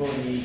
说你以